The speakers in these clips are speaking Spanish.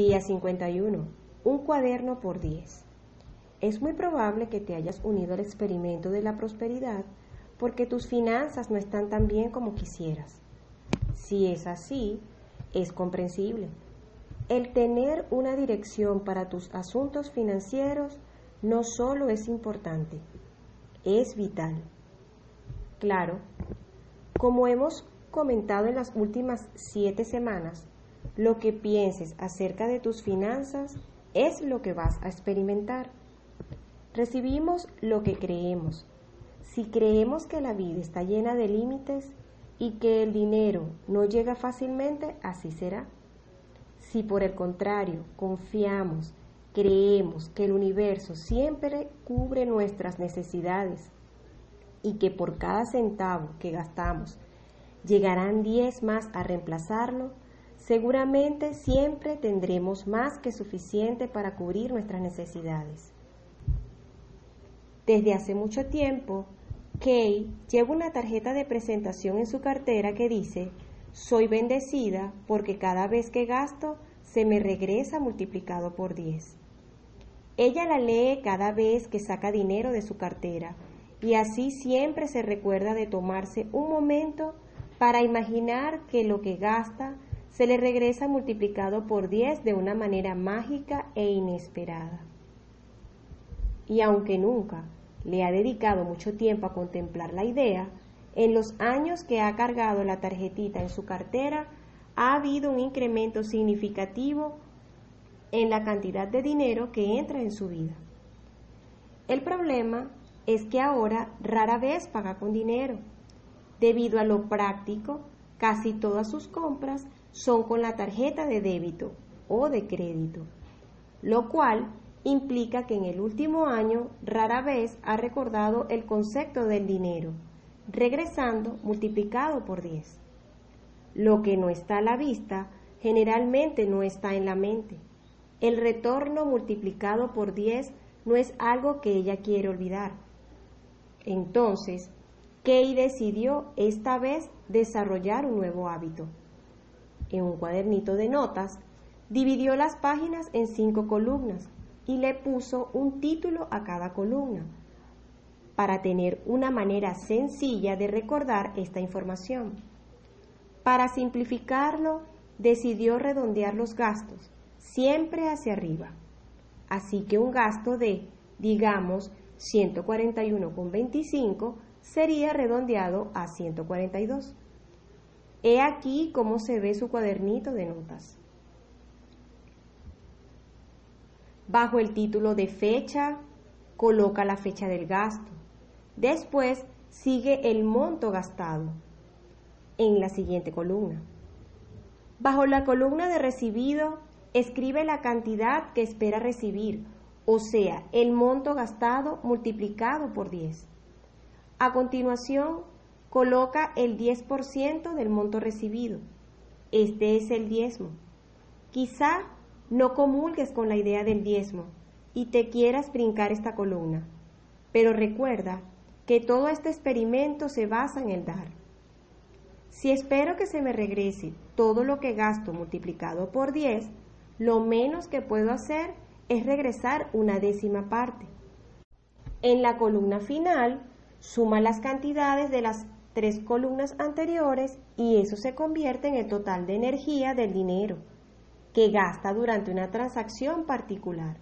Día 51. Un cuaderno por 10. Es muy probable que te hayas unido al experimento de la prosperidad porque tus finanzas no están tan bien como quisieras. Si es así, es comprensible. El tener una dirección para tus asuntos financieros no solo es importante, es vital. Claro, como hemos comentado en las últimas siete semanas, lo que pienses acerca de tus finanzas es lo que vas a experimentar. Recibimos lo que creemos. Si creemos que la vida está llena de límites y que el dinero no llega fácilmente, así será. Si por el contrario confiamos, creemos que el universo siempre cubre nuestras necesidades y que por cada centavo que gastamos llegarán 10 más a reemplazarlo, seguramente siempre tendremos más que suficiente para cubrir nuestras necesidades. Desde hace mucho tiempo, Kay lleva una tarjeta de presentación en su cartera que dice, soy bendecida porque cada vez que gasto se me regresa multiplicado por 10. Ella la lee cada vez que saca dinero de su cartera y así siempre se recuerda de tomarse un momento para imaginar que lo que gasta se le regresa multiplicado por 10 de una manera mágica e inesperada. Y aunque nunca le ha dedicado mucho tiempo a contemplar la idea, en los años que ha cargado la tarjetita en su cartera, ha habido un incremento significativo en la cantidad de dinero que entra en su vida. El problema es que ahora rara vez paga con dinero. Debido a lo práctico, casi todas sus compras son con la tarjeta de débito o de crédito, lo cual implica que en el último año rara vez ha recordado el concepto del dinero, regresando multiplicado por 10. Lo que no está a la vista generalmente no está en la mente. El retorno multiplicado por 10 no es algo que ella quiere olvidar. Entonces, Kay decidió esta vez desarrollar un nuevo hábito. En un cuadernito de notas, dividió las páginas en cinco columnas y le puso un título a cada columna para tener una manera sencilla de recordar esta información. Para simplificarlo, decidió redondear los gastos, siempre hacia arriba. Así que un gasto de, digamos, 141,25 sería redondeado a 142. He aquí cómo se ve su cuadernito de notas. Bajo el título de fecha, coloca la fecha del gasto. Después sigue el monto gastado en la siguiente columna. Bajo la columna de recibido, escribe la cantidad que espera recibir, o sea, el monto gastado multiplicado por 10. A continuación, coloca el 10% del monto recibido. Este es el diezmo. Quizá no comulgues con la idea del diezmo y te quieras brincar esta columna, pero recuerda que todo este experimento se basa en el dar. Si espero que se me regrese todo lo que gasto multiplicado por 10, lo menos que puedo hacer es regresar una décima parte. En la columna final, Suma las cantidades de las tres columnas anteriores y eso se convierte en el total de energía del dinero que gasta durante una transacción particular.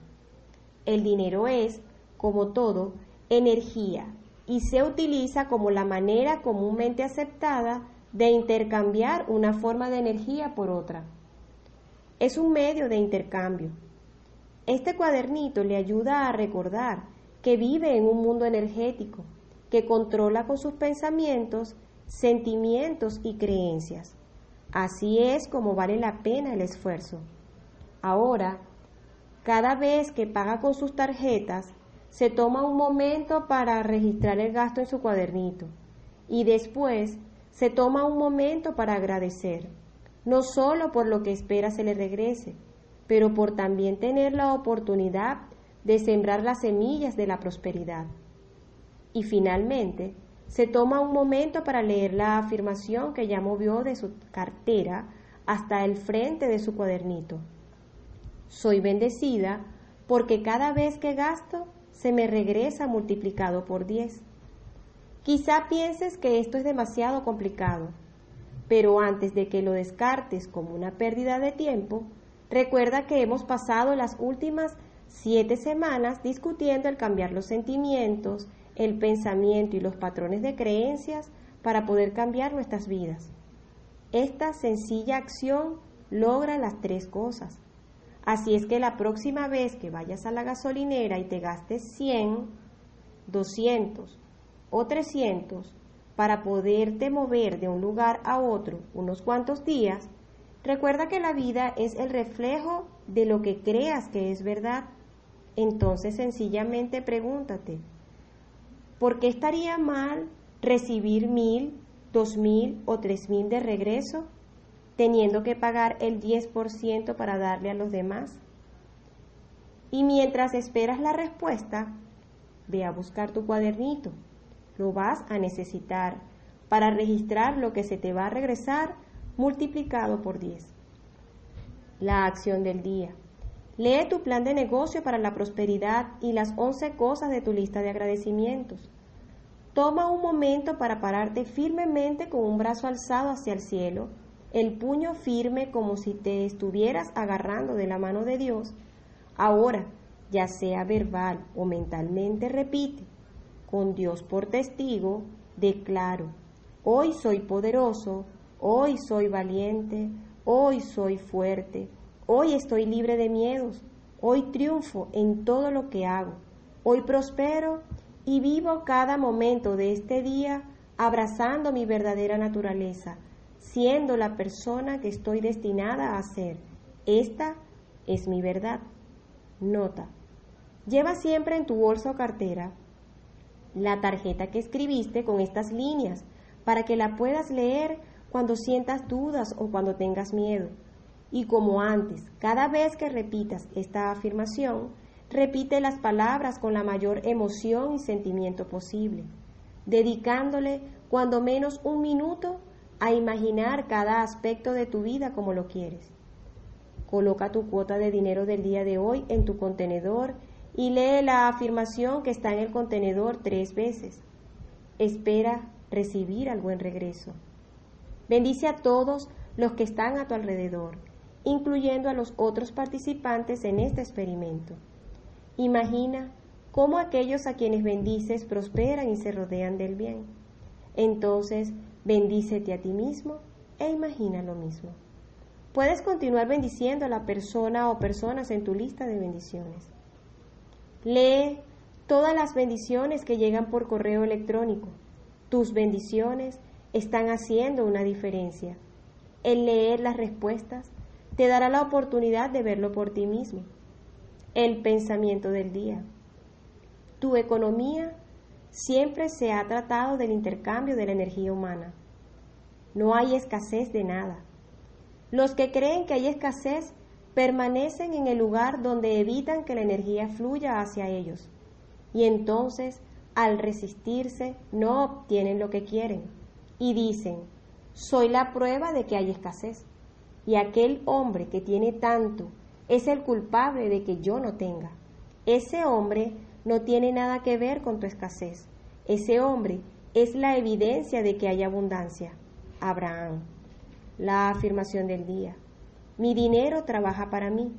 El dinero es, como todo, energía y se utiliza como la manera comúnmente aceptada de intercambiar una forma de energía por otra. Es un medio de intercambio. Este cuadernito le ayuda a recordar que vive en un mundo energético que controla con sus pensamientos, sentimientos y creencias. Así es como vale la pena el esfuerzo. Ahora, cada vez que paga con sus tarjetas, se toma un momento para registrar el gasto en su cuadernito y después se toma un momento para agradecer, no solo por lo que espera se le regrese, pero por también tener la oportunidad de sembrar las semillas de la prosperidad. Y finalmente, se toma un momento para leer la afirmación que ya movió de su cartera hasta el frente de su cuadernito. Soy bendecida porque cada vez que gasto se me regresa multiplicado por 10. Quizá pienses que esto es demasiado complicado, pero antes de que lo descartes como una pérdida de tiempo, recuerda que hemos pasado las últimas siete semanas discutiendo el cambiar los sentimientos, el pensamiento y los patrones de creencias para poder cambiar nuestras vidas. Esta sencilla acción logra las tres cosas. Así es que la próxima vez que vayas a la gasolinera y te gastes 100, 200 o 300 para poderte mover de un lugar a otro unos cuantos días, recuerda que la vida es el reflejo de lo que creas que es verdad. Entonces sencillamente pregúntate, ¿por qué estaría mal recibir mil, dos mil o tres mil de regreso, teniendo que pagar el 10% para darle a los demás? Y mientras esperas la respuesta, ve a buscar tu cuadernito. Lo vas a necesitar para registrar lo que se te va a regresar multiplicado por 10. La acción del día. Lee tu plan de negocio para la prosperidad y las 11 cosas de tu lista de agradecimientos. Toma un momento para pararte firmemente con un brazo alzado hacia el cielo, el puño firme como si te estuvieras agarrando de la mano de Dios. Ahora, ya sea verbal o mentalmente, repite, con Dios por testigo, declaro, hoy soy poderoso, hoy soy valiente, hoy soy fuerte, hoy estoy libre de miedos, hoy triunfo en todo lo que hago, hoy prospero y vivo cada momento de este día abrazando mi verdadera naturaleza, siendo la persona que estoy destinada a ser. Esta es mi verdad. Nota. Lleva siempre en tu bolsa o cartera la tarjeta que escribiste con estas líneas para que la puedas leer cuando sientas dudas o cuando tengas miedo. Y como antes, cada vez que repitas esta afirmación, repite las palabras con la mayor emoción y sentimiento posible, dedicándole cuando menos un minuto a imaginar cada aspecto de tu vida como lo quieres. Coloca tu cuota de dinero del día de hoy en tu contenedor y lee la afirmación que está en el contenedor tres veces. Espera recibir algo en regreso. Bendice a todos los que están a tu alrededor, incluyendo a los otros participantes en este experimento. Imagina cómo aquellos a quienes bendices prosperan y se rodean del bien. Entonces, bendícete a ti mismo e imagina lo mismo. Puedes continuar bendiciendo a la persona o personas en tu lista de bendiciones. Lee todas las bendiciones que llegan por correo electrónico. Tus bendiciones están haciendo una diferencia. El leer las respuestas te dará la oportunidad de verlo por ti mismo el pensamiento del día. Tu economía siempre se ha tratado del intercambio de la energía humana. No hay escasez de nada. Los que creen que hay escasez permanecen en el lugar donde evitan que la energía fluya hacia ellos. Y entonces, al resistirse, no obtienen lo que quieren. Y dicen, soy la prueba de que hay escasez. Y aquel hombre que tiene tanto es el culpable de que yo no tenga. Ese hombre no tiene nada que ver con tu escasez. Ese hombre es la evidencia de que hay abundancia. Abraham. La afirmación del día. Mi dinero trabaja para mí.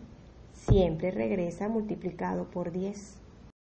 Siempre regresa multiplicado por diez.